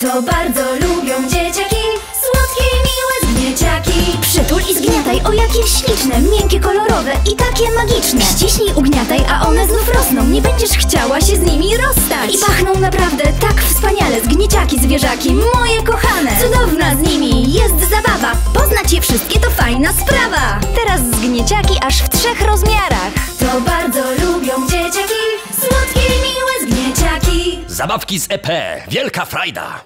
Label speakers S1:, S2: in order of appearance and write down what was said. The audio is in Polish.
S1: To bardzo lubią dzieciaki, słodkie i miłe zgnieciaki. Przytul i zgniataj, o jakie śliczne, miękkie, kolorowe i takie magiczne. Ściśnij, ugniataj, a one znów rosną. Nie będziesz chciała się z nimi rozstać. I pachną naprawdę tak wspaniale, zgnieciaki, zwierzaki, moje kochane. Cudowna z nimi jest zabawa, poznać je wszystkie to fajna sprawa.
S2: Teraz zgnieciaki aż w trzech rozmiarach.
S1: To bardzo lubią dzieciaki, słodkie i miłe zgnieciaki.
S3: Zabawki z EP. Wielka frajda.